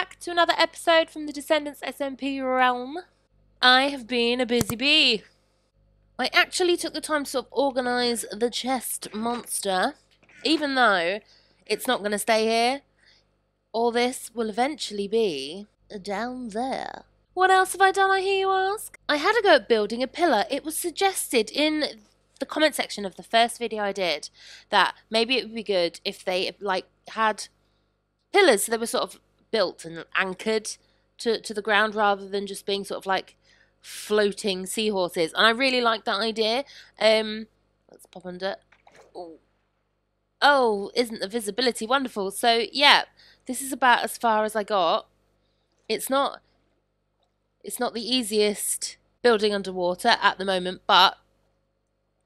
back to another episode from the Descendants SMP realm. I have been a busy bee. I actually took the time to sort of organise the chest monster, even though it's not going to stay here. All this will eventually be down there. What else have I done, I hear you ask? I had a go at building a pillar. It was suggested in the comment section of the first video I did that maybe it would be good if they like had pillars so they were sort of built and anchored to, to the ground rather than just being sort of like floating seahorses. And I really like that idea. Um, let's pop under. Oh. oh, isn't the visibility wonderful? So yeah, this is about as far as I got. It's not. It's not the easiest building underwater at the moment, but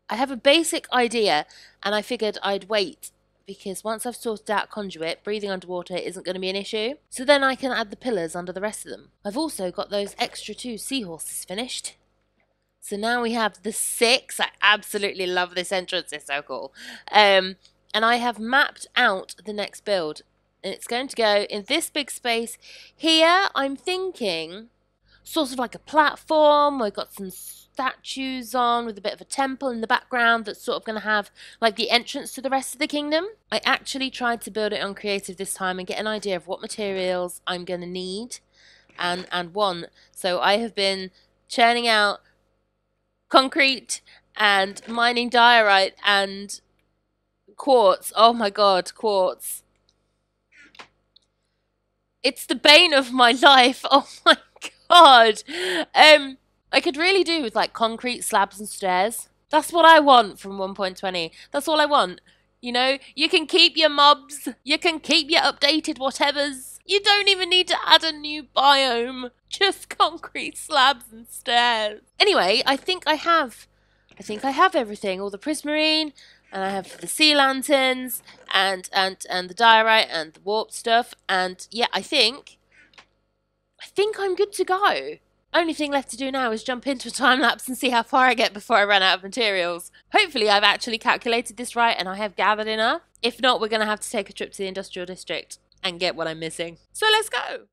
I have a basic idea, and I figured I'd wait because once I've sorted out conduit, breathing underwater isn't going to be an issue. So then I can add the pillars under the rest of them. I've also got those extra two seahorses finished. So now we have the six. I absolutely love this entrance. It's so cool. Um, and I have mapped out the next build. And it's going to go in this big space. Here, I'm thinking sort of like a platform. We've got some statues on with a bit of a temple in the background that's sort of going to have like the entrance to the rest of the kingdom. I actually tried to build it on creative this time and get an idea of what materials I'm going to need and and want. So I have been churning out concrete and mining diorite and quartz. Oh my god, quartz. It's the bane of my life. Oh my god. Um I could really do with like concrete slabs and stairs. That's what I want from 1.20. That's all I want. You know, you can keep your mobs, you can keep your updated whatevers. You don't even need to add a new biome. Just concrete slabs and stairs. Anyway, I think I have I think I have everything. All the prismarine, and I have the sea lanterns and and and the diorite and the warp stuff. And yeah, I think I think I'm good to go. Only thing left to do now is jump into a time lapse and see how far I get before I run out of materials. Hopefully I've actually calculated this right and I have gathered enough. If not, we're going to have to take a trip to the industrial district and get what I'm missing. So let's go!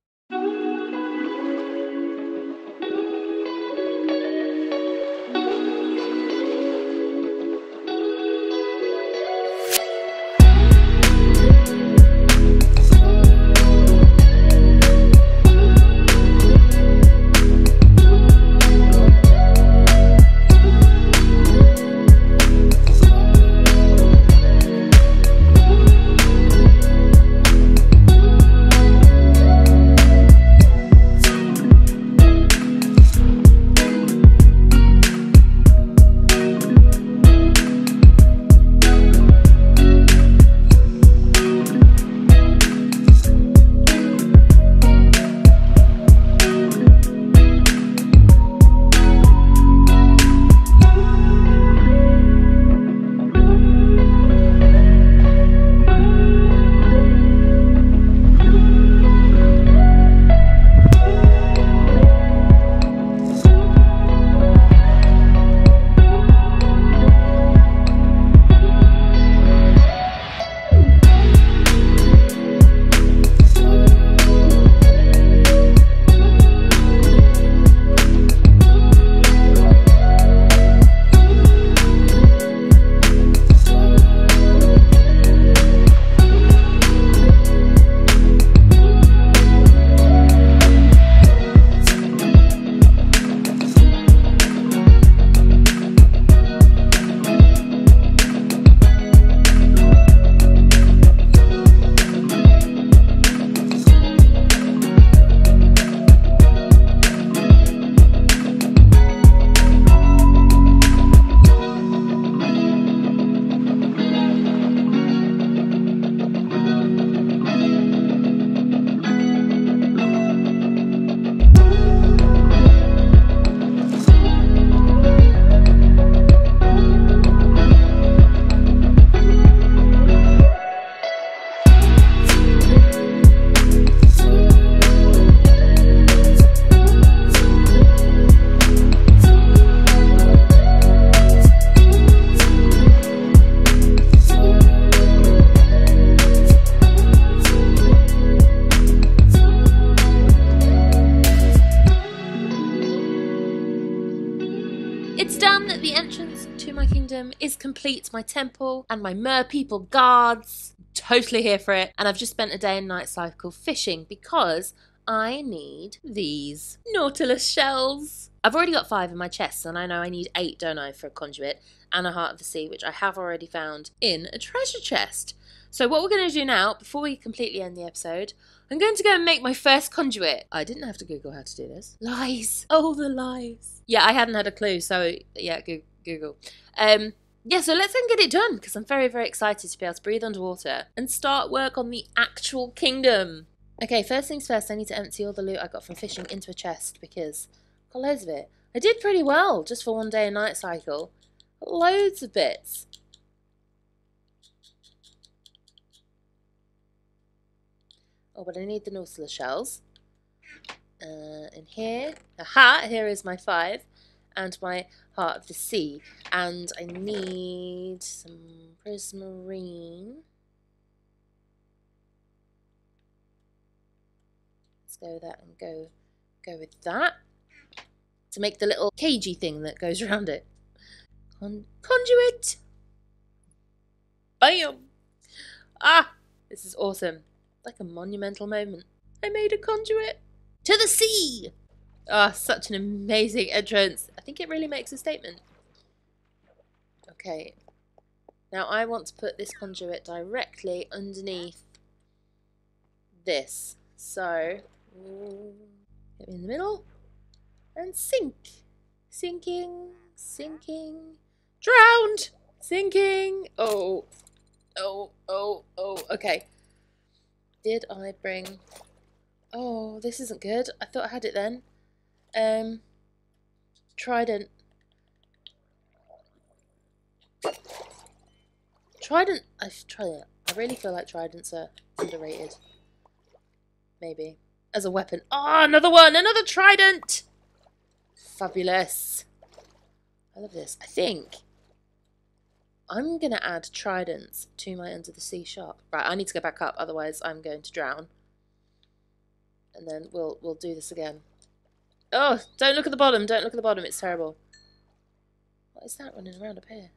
It's done, the entrance to my kingdom is complete, my temple and my mer people guards. Totally here for it. And I've just spent a day and night cycle fishing because I need these nautilus shells. I've already got five in my chest, and I know I need eight, don't I, for a conduit and a heart of the sea, which I have already found in a treasure chest. So what we're going to do now, before we completely end the episode, I'm going to go and make my first conduit. I didn't have to Google how to do this. Lies. Oh, the lies. Yeah, I hadn't had a clue, so yeah, Google. Um, yeah, so let's then get it done because I'm very, very excited to be able to breathe underwater and start work on the actual kingdom. Okay, first things first, I need to empty all the loot I got from fishing into a chest because I got loads of it. I did pretty well just for one day and night cycle. Loads of bits. Oh, but I need the Nautilus shells. Uh, in here, aha, here is my five and my Heart of the Sea. And I need some prismarine. Let's go with that and go go with that. To make the little cagey thing that goes around it. Con conduit! Bam! Ah! This is awesome. Like a monumental moment. I made a conduit! To the sea! Ah, oh, such an amazing entrance. I think it really makes a statement. Okay. Now I want to put this conduit directly underneath this. So, get me in the middle and sink. Sinking, sinking, drowned, sinking. Oh, oh, oh, oh, okay. Did I bring... Oh, this isn't good. I thought I had it then. Um, Trident. Trident. I should try it. I really feel like tridents are underrated. Maybe as a weapon. Ah, oh, another one, another trident. Fabulous. I love this. I think I'm gonna add tridents to my under the sea shop. Right, I need to go back up, otherwise I'm going to drown. And then we'll we'll do this again. Oh, don't look at the bottom. Don't look at the bottom. It's terrible. What is that running around up here?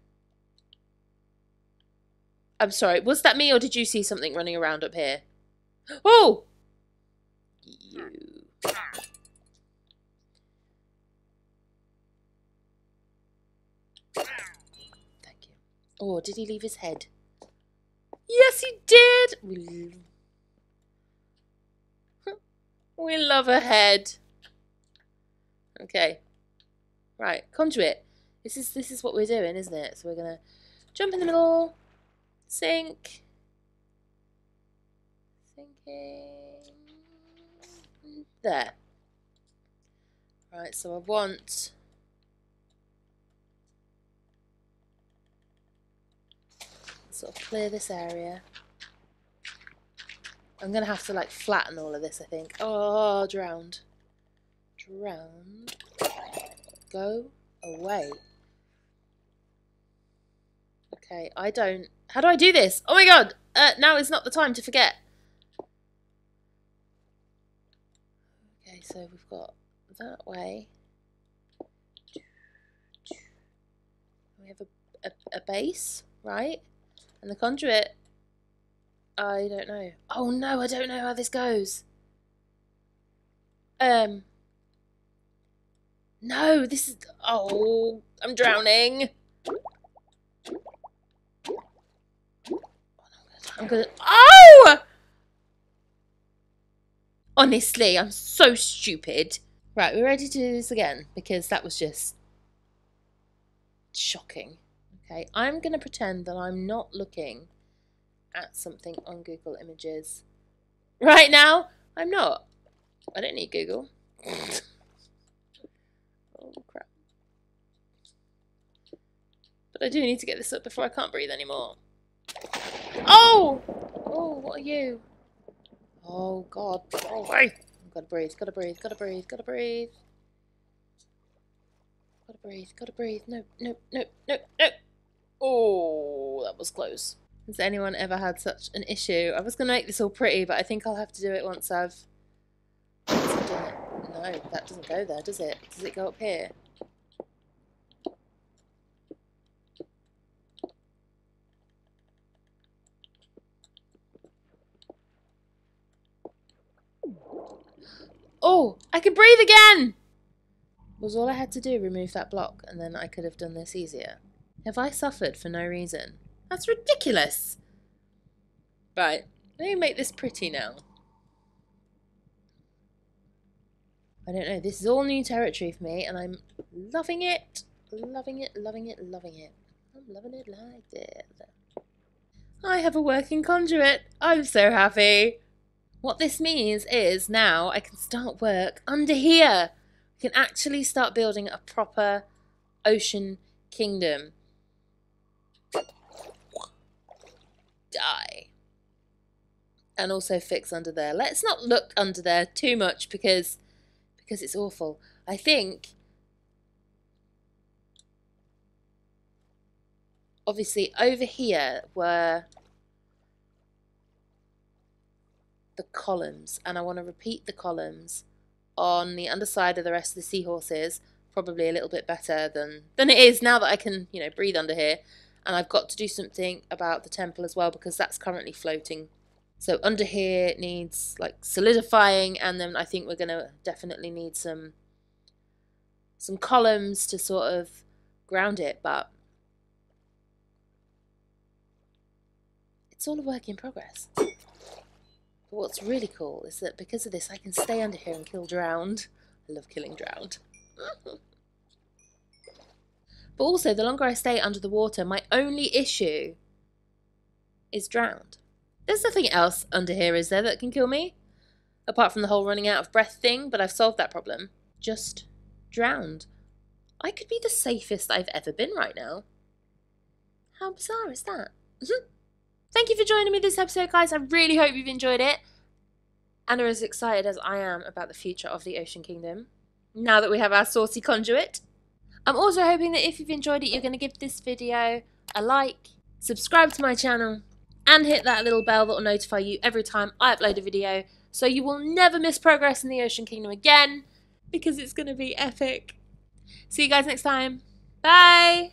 I'm sorry. Was that me or did you see something running around up here? Oh! You. Thank you. Oh, did he leave his head? Yes, he did! We, we love a head. Okay. Right, conduit. This is this is what we're doing, isn't it? So we're gonna jump in the middle, sink, sinking, there. Right, so I want sort of clear this area. I'm gonna have to like flatten all of this, I think. Oh, drowned drowned. Go away. Okay, I don't... How do I do this? Oh my god! Uh, now is not the time to forget. Okay, so we've got that way. We have a, a, a base, right? And the conduit... I don't know. Oh no, I don't know how this goes. Um... No, this is... Oh, I'm drowning. I'm gonna... Oh! Honestly, I'm so stupid. Right, we're ready to do this again because that was just shocking. Okay, I'm going to pretend that I'm not looking at something on Google Images. Right now, I'm not. I don't need Google. Oh, crap. But I do need to get this up before I can't breathe anymore. Oh! Oh, what are you? Oh, God. Oh! Gotta breathe, gotta breathe, gotta breathe, gotta breathe. Gotta breathe, gotta breathe. No, no, no, no, no! Oh, that was close. Has anyone ever had such an issue? I was going to make this all pretty, but I think I'll have to do it once I've... I've done it. No, that doesn't go there, does it? Does it go up here? Oh, I can breathe again! Was all I had to do remove that block and then I could have done this easier. Have I suffered for no reason? That's ridiculous! Right, let me make this pretty now. I don't know, this is all new territory for me and I'm loving it. Loving it, loving it, loving it. I'm loving it like this. I have a working conduit. I'm so happy. What this means is now I can start work under here. I can actually start building a proper ocean kingdom. Die. And also fix under there. Let's not look under there too much because because it's awful. I think obviously over here were the columns and I want to repeat the columns on the underside of the rest of the seahorses probably a little bit better than than it is now that I can you know breathe under here and I've got to do something about the temple as well because that's currently floating so under here it needs like solidifying and then I think we're going to definitely need some some columns to sort of ground it but it's all a work in progress. But what's really cool is that because of this I can stay under here and kill drowned. I love killing drowned. but also the longer I stay under the water my only issue is drowned. There's nothing else under here is there that can kill me? Apart from the whole running out of breath thing, but I've solved that problem. Just drowned. I could be the safest I've ever been right now. How bizarre is that? Thank you for joining me this episode, guys. I really hope you've enjoyed it and are as excited as I am about the future of the Ocean Kingdom now that we have our saucy conduit. I'm also hoping that if you've enjoyed it, you're going to give this video a like, subscribe to my channel, and hit that little bell that will notify you every time I upload a video so you will never miss progress in the Ocean Kingdom again because it's going to be epic. See you guys next time. Bye!